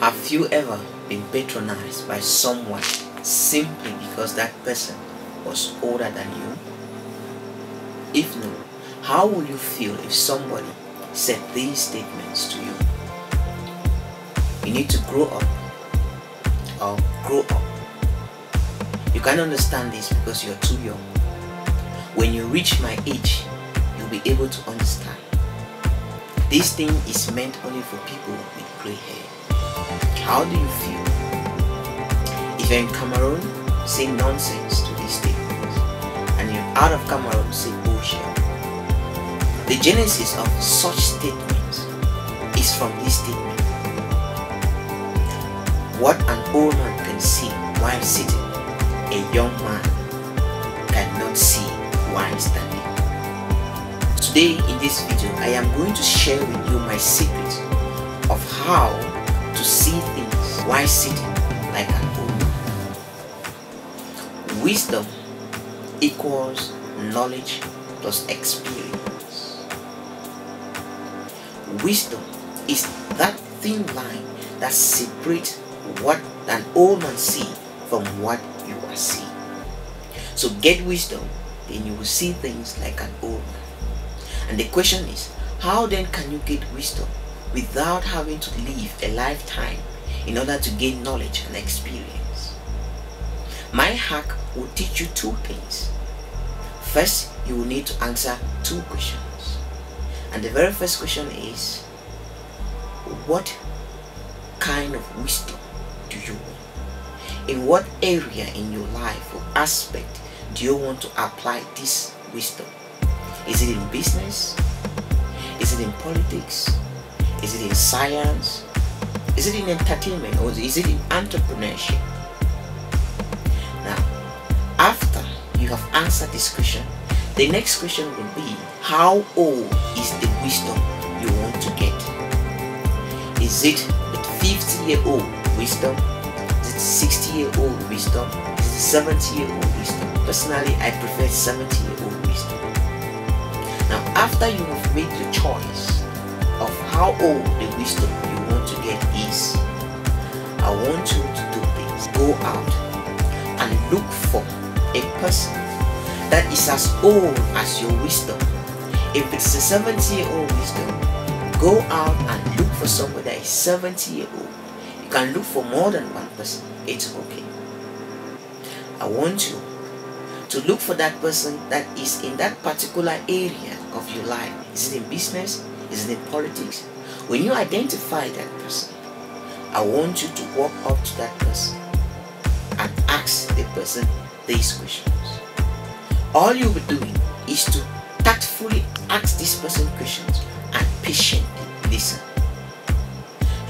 Have you ever been patronized by someone simply because that person was older than you? If no, how will you feel if somebody said these statements to you? You need to grow up or grow up. You can't understand this because you're too young. When you reach my age, you'll be able to understand. This thing is meant only for people with gray hair. How do you feel? If you're in Cameroon, say nonsense to these statements. And you're out of Cameroon, say bullshit. The genesis of such statements is from this statement. What an old man can see while sitting, a young man cannot see while standing. Today in this video, I am going to share with you my secret of how to see things while sitting like an old man. Wisdom equals knowledge plus experience. Wisdom is that thin line that separates what an old man see from what you are seeing. So get wisdom, then you will see things like an old man. And the question is, how then can you get wisdom without having to live a lifetime in order to gain knowledge and experience? My hack will teach you two things. First, you will need to answer two questions. And the very first question is, what kind of wisdom do you want? In what area in your life or aspect do you want to apply this wisdom? Is it in business? Is it in politics? Is it in science? Is it in entertainment or is it in entrepreneurship? Now, after you have answered this question, the next question will be how old is the wisdom you want to get? Is it the 50 year old wisdom? Is it 60 year old wisdom? Is it 70 year old wisdom? Personally, I prefer 70 year old wisdom. Now, after you have made your choice of how old the wisdom you want to get is, I want you to do this. Go out and look for a person that is as old as your wisdom. If it's a 70 year old wisdom, go out and look for somebody that is 70 year old. You can look for more than one person. It's okay. I want you to look for that person that is in that particular area of your life. Is it in business? Is in politics? When you identify that person, I want you to walk up to that person and ask the person these questions. All you'll be doing is to tactfully ask this person questions and patiently listen.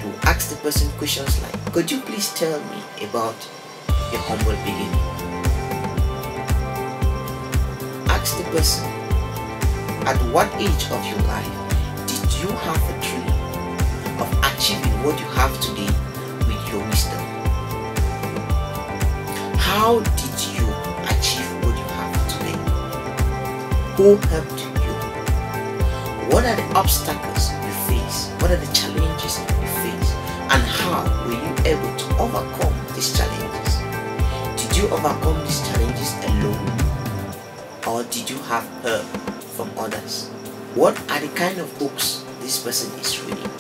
You ask the person questions like, could you please tell me about your humble beginning? Ask the person, at what age of your life you have a dream of achieving what you have today with your wisdom? How did you achieve what you have today? Who helped you? What are the obstacles you face? What are the challenges you face? And how were you able to overcome these challenges? Did you overcome these challenges alone? Or did you have help from others? What are the kind of books this person is reading?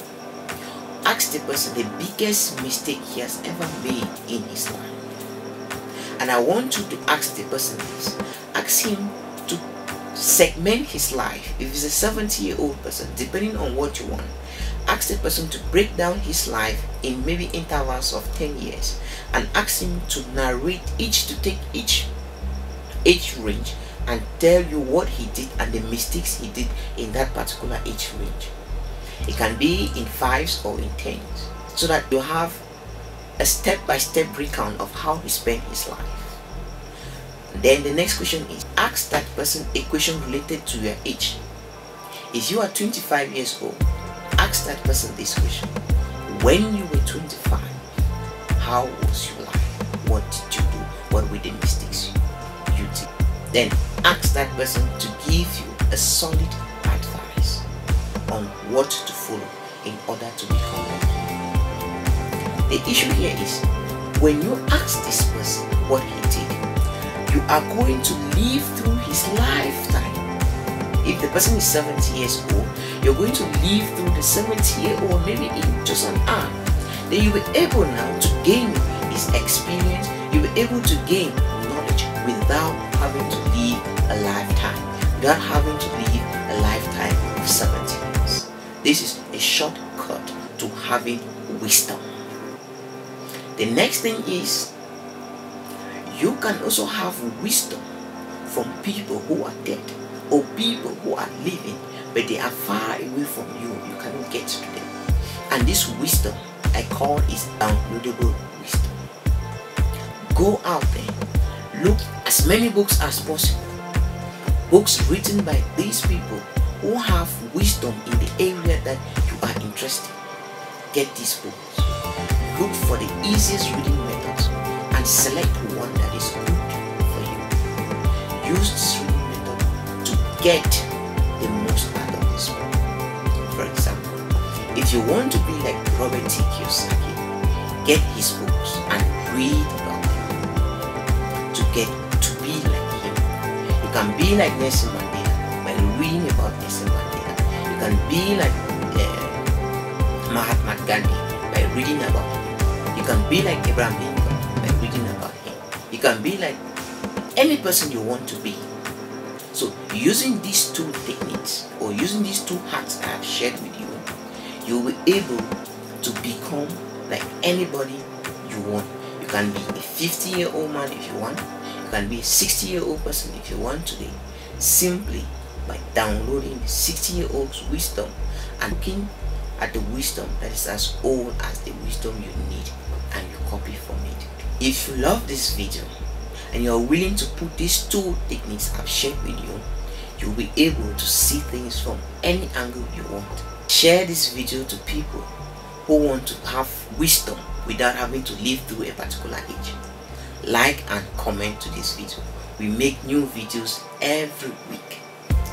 Ask the person the biggest mistake he has ever made in his life. And I want you to ask the person this. Ask him to segment his life. If he's a 70 year old person, depending on what you want, ask the person to break down his life in maybe intervals of 10 years and ask him to narrate each, to take each age range and tell you what he did and the mistakes he did in that particular age range. It can be in fives or in tens so that you have a step-by-step recount of how he spent his life. Then the next question is ask that person a question related to your age. If you are 25 years old, ask that person this question. When you were 25, how was your life? What did you do? What were the mistakes you did? Then ask that person to give you a solid on what to follow in order to become one. The issue here is when you ask this person what he did, you are going to live through his lifetime. If the person is 70 years old, you're going to live through the 70 year old maybe in just an hour. Then you'll be able now to gain his experience, you'll be able to gain knowledge without having to live a lifetime, without having to live This is a shortcut to having wisdom. The next thing is you can also have wisdom from people who are dead or people who are living but they are far away from you. You cannot get to them. And this wisdom i call is downloadable wisdom. Go out there. Look as many books as possible. Books written by these people who have wisdom in the area that you are interested. Get these books look for the easiest reading methods and select one that is good for you. Use this reading method to get the most out of this book. For example if you want to be like robert t. Kiyosaki get his books and read about them to get to be like him you can be like nelson reading about nelson mandela you can be like uh, mahatma gandhi by reading about him you can be like Abraham Lincoln by reading about him. You can be like any person you want to be. So using these two techniques or using these two hacks I have shared with you, you'll be able to become like anybody you want. You can be a 50 year old man if you want. You can be a 60 year old person if you want today. Simply by downloading the 60 year old's wisdom and looking at the wisdom that is as old as the wisdom you need and you copy from it. If you love this video and you are willing to put these two techniques I've shared with you, you'll be able to see things from any angle you want. Share this video to people who want to have wisdom without having to live through a particular age. Like and comment to this video. We make new videos every week.